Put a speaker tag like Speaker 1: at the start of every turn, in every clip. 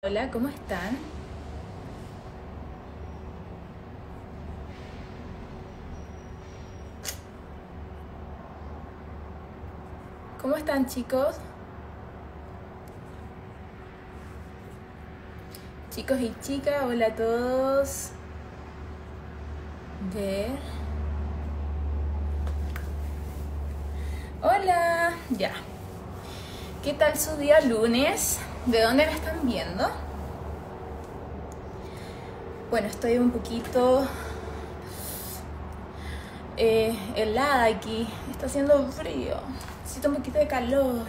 Speaker 1: Hola, ¿cómo están? ¿Cómo están chicos? Chicos y chicas, hola a todos. Ver. Hola, ya. ¿Qué tal su día lunes? ¿De dónde me están viendo? Bueno, estoy un poquito eh, helada aquí. Está haciendo frío. Necesito un poquito de calor.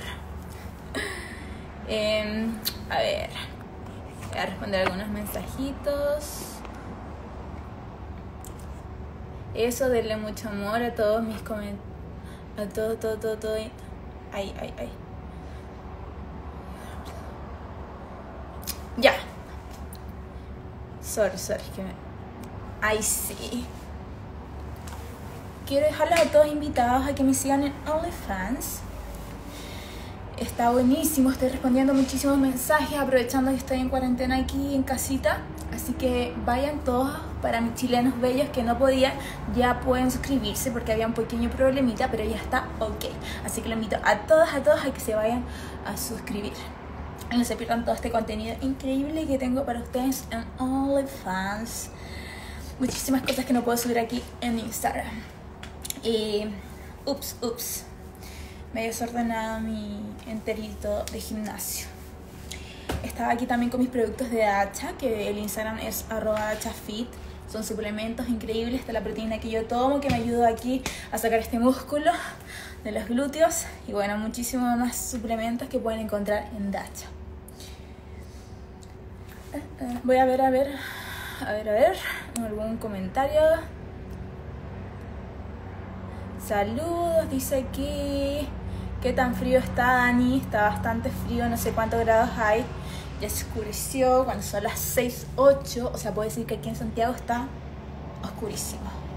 Speaker 1: Em, a ver. Voy a responder algunos mensajitos. Eso, denle mucho amor a todos mis comentarios. A todo, todo, todo, todo. Ay, ay, ay. Ya. Sorry, sorry, que me... Ay, sí. Quiero dejarlos a todos invitados a que me sigan en OnlyFans. Está buenísimo, estoy respondiendo muchísimos mensajes, aprovechando que estoy en cuarentena aquí en casita. Así que vayan todos para mis chilenos bellos que no podían, ya pueden suscribirse porque había un pequeño problemita, pero ya está ok. Así que lo invito a todos, a todos a que se vayan a suscribir. Y no se pierdan todo este contenido increíble que tengo para ustedes en OnlyFans. Muchísimas cosas que no puedo subir aquí en Instagram. Y, ups, ups, me desordenado mi enterito de gimnasio. Estaba aquí también con mis productos de Hacha, que el Instagram es arroba hachafit. Son suplementos increíbles de la proteína que yo tomo, que me ayuda aquí a sacar este músculo de los glúteos. Y bueno, muchísimos más suplementos que pueden encontrar en Dacha. Voy a ver, a ver, a ver, a ver, algún comentario. Saludos, dice aquí. ¿Qué tan frío está Dani? Está bastante frío, no sé cuántos grados hay. Ya se oscureció cuando son las 6, 8. O sea, puedo decir que aquí en Santiago está oscurísimo.